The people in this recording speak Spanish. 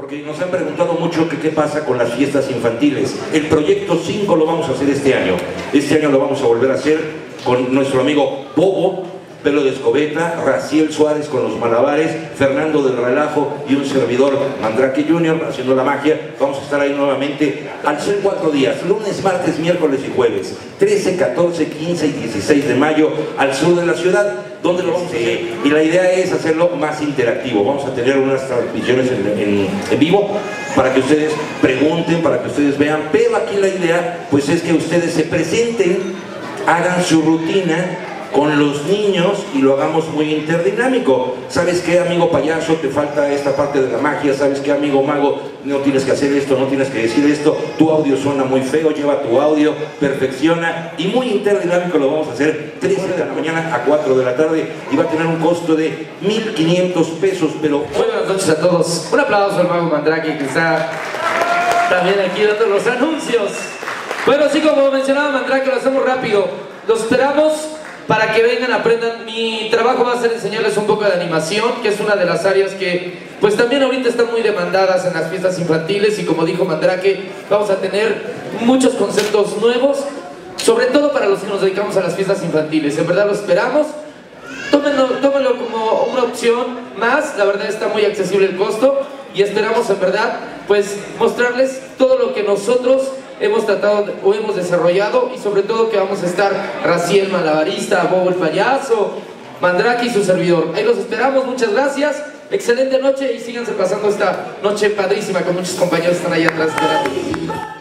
porque nos han preguntado mucho que qué pasa con las fiestas infantiles. El proyecto 5 lo vamos a hacer este año. Este año lo vamos a volver a hacer con nuestro amigo Bobo, Pelo de Escobeta, Raciel Suárez con los malabares, Fernando del Relajo y un servidor Mandrake Junior haciendo la magia. Vamos a estar ahí nuevamente al ser cuatro días, lunes, martes, miércoles y jueves, 13, 14, 15 y 16 de mayo al sur de la ciudad, donde lo vamos a hacer. Y la idea es hacerlo más interactivo. Vamos a tener unas transmisiones en, en- en vivo para que ustedes pregunten, para que ustedes vean. Pero aquí la idea pues es que ustedes se presenten, hagan su rutina con los niños y lo hagamos muy interdinámico. ¿Sabes qué, amigo payaso? Te falta esta parte de la magia. ¿Sabes qué, amigo mago? No tienes que hacer esto, no tienes que decir esto. Tu audio suena muy feo, lleva tu audio, perfecciona. Y muy interdinámico lo vamos a hacer 13 de la mañana a 4 de la tarde y va a tener un costo de 1.500 pesos, pero buenas noches a todos. Un aplauso al mago Mandrake que está también aquí dando los anuncios. Bueno, así como mencionaba Mandrake, lo hacemos rápido. Los esperamos para que vengan, aprendan. Mi trabajo va a ser enseñarles un poco de animación, que es una de las áreas que, pues también ahorita están muy demandadas en las fiestas infantiles. Y como dijo Mandrake, vamos a tener muchos conceptos nuevos, sobre todo para los que nos dedicamos a las fiestas infantiles. En verdad lo esperamos. Tómenlo, como una opción más, la verdad está muy accesible el costo y esperamos en verdad pues mostrarles todo lo que nosotros hemos tratado o hemos desarrollado y sobre todo que vamos a estar Raciel Malabarista, Bobo el Payaso, Mandrake y su servidor. Ahí los esperamos, muchas gracias, excelente noche y síganse pasando esta noche padrísima con muchos compañeros que están ahí atrás esperando.